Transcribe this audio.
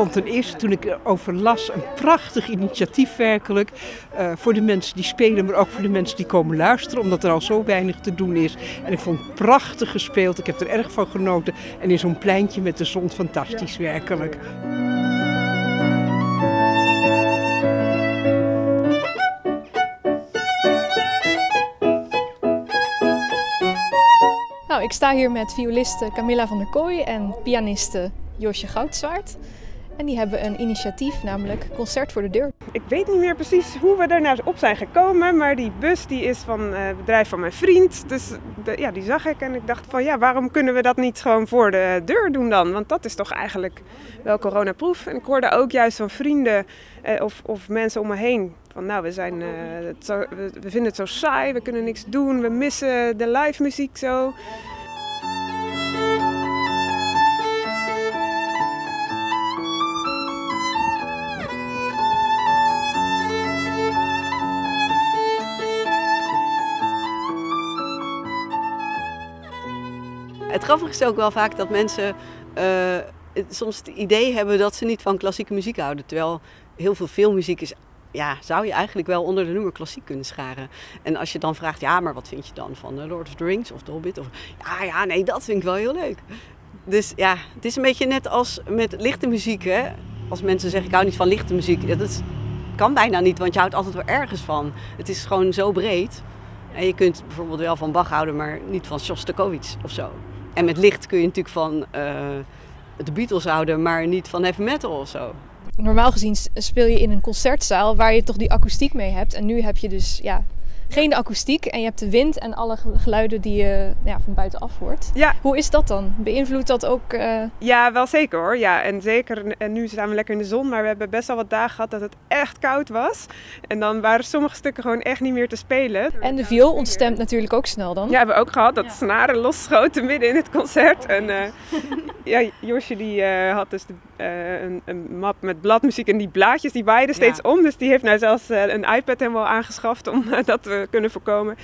vond ten eerste toen ik erover las een prachtig initiatief werkelijk. Uh, voor de mensen die spelen, maar ook voor de mensen die komen luisteren. Omdat er al zo weinig te doen is. En ik vond het prachtig gespeeld. Ik heb er erg van genoten. En in zo'n pleintje met de zon fantastisch werkelijk. Nou, ik sta hier met violiste Camilla van der Kooi en pianiste Josje Goudzwaard. En die hebben een initiatief, namelijk Concert voor de Deur. Ik weet niet meer precies hoe we nou op zijn gekomen, maar die bus die is van uh, het bedrijf van mijn vriend. Dus de, ja, die zag ik en ik dacht van ja, waarom kunnen we dat niet gewoon voor de deur doen dan? Want dat is toch eigenlijk wel coronaproof. En ik hoorde ook juist van vrienden eh, of, of mensen om me heen van nou, we, zijn, we, we vinden het zo saai, we kunnen niks doen, we missen de live muziek zo. Het grappige is ook wel vaak dat mensen uh, soms het idee hebben dat ze niet van klassieke muziek houden. Terwijl heel veel filmmuziek is, ja, zou je eigenlijk wel onder de noemer klassiek kunnen scharen. En als je dan vraagt, ja, maar wat vind je dan van Lord of the Rings of The Hobbit? Of, ja, ja, nee, dat vind ik wel heel leuk. Dus ja, het is een beetje net als met lichte muziek. Hè? Als mensen zeggen, ik hou niet van lichte muziek. Dat kan bijna niet, want je houdt altijd wel ergens van. Het is gewoon zo breed. En je kunt bijvoorbeeld wel van Bach houden, maar niet van Shostakovich of zo. En met licht kun je natuurlijk van uh, de Beatles houden, maar niet van heavy metal of zo. Normaal gezien speel je in een concertzaal waar je toch die akoestiek mee hebt. En nu heb je dus ja, geen akoestiek en je hebt de wind en alle geluiden die je ja, van buitenaf hoort. Ja. Hoe is dat dan? Beïnvloedt dat ook? Uh... Ja, wel zeker hoor. Ja, en zeker, en nu staan we lekker in de zon, maar we hebben best wel wat dagen gehad dat het echt koud was. En dan waren sommige stukken gewoon echt niet meer te spelen. En de viool ontstemt natuurlijk ook snel dan? Ja, hebben we ook gehad dat ja. snaren losschoten midden in het concert. En uh, ja, Josje die uh, had dus de, een, een, map met bladmuziek en die blaadjes die waaiden steeds om. Dus die heeft nou zelfs een iPad helemaal aangeschaft om dat we kunnen voorkomen.